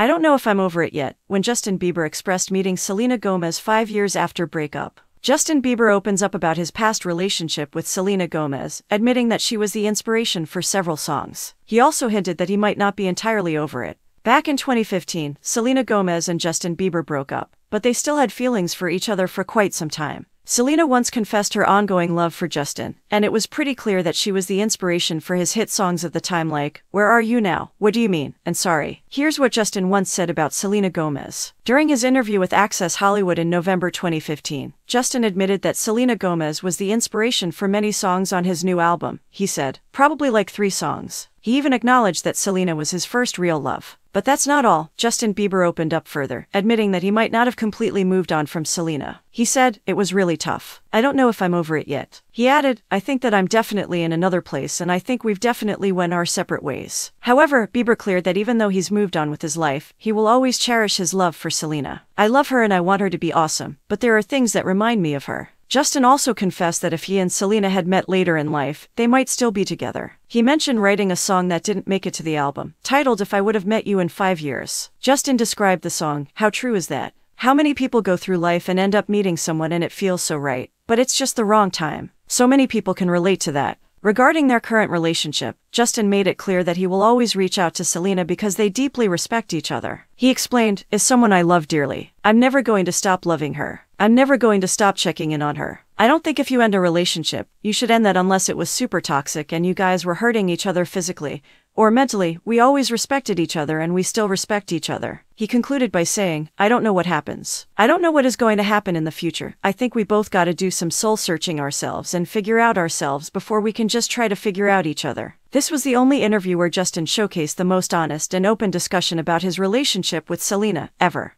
I don't know if I'm over it yet, when Justin Bieber expressed meeting Selena Gomez five years after breakup. Justin Bieber opens up about his past relationship with Selena Gomez, admitting that she was the inspiration for several songs. He also hinted that he might not be entirely over it. Back in 2015, Selena Gomez and Justin Bieber broke up, but they still had feelings for each other for quite some time. Selena once confessed her ongoing love for Justin, and it was pretty clear that she was the inspiration for his hit songs at the time like, Where Are You Now? What Do You Mean? and Sorry. Here's what Justin once said about Selena Gomez. During his interview with Access Hollywood in November 2015, Justin admitted that Selena Gomez was the inspiration for many songs on his new album. He said, probably like three songs. He even acknowledged that Selena was his first real love. But that's not all. Justin Bieber opened up further, admitting that he might not have completely moved on from Selena. He said, It was really tough. I don't know if I'm over it yet. He added, I think that I'm definitely in another place and I think we've definitely went our separate ways. However, Bieber cleared that even though he's moved on with his life, he will always cherish his love for Selena. I love her and I want her to be awesome, but there are things that remind me of her. Justin also confessed that if he and Selena had met later in life, they might still be together. He mentioned writing a song that didn't make it to the album, titled If I Would Have Met You in Five Years. Justin described the song, How True Is That? How many people go through life and end up meeting someone and it feels so right, but it's just the wrong time. So many people can relate to that. Regarding their current relationship, Justin made it clear that he will always reach out to Selena because they deeply respect each other. He explained, is someone I love dearly. I'm never going to stop loving her. I'm never going to stop checking in on her. I don't think if you end a relationship, you should end that unless it was super toxic and you guys were hurting each other physically, or mentally, we always respected each other and we still respect each other. He concluded by saying, I don't know what happens. I don't know what is going to happen in the future. I think we both got to do some soul searching ourselves and figure out ourselves before we can just try to figure out each other. This was the only interview where Justin showcased the most honest and open discussion about his relationship with Selena, ever.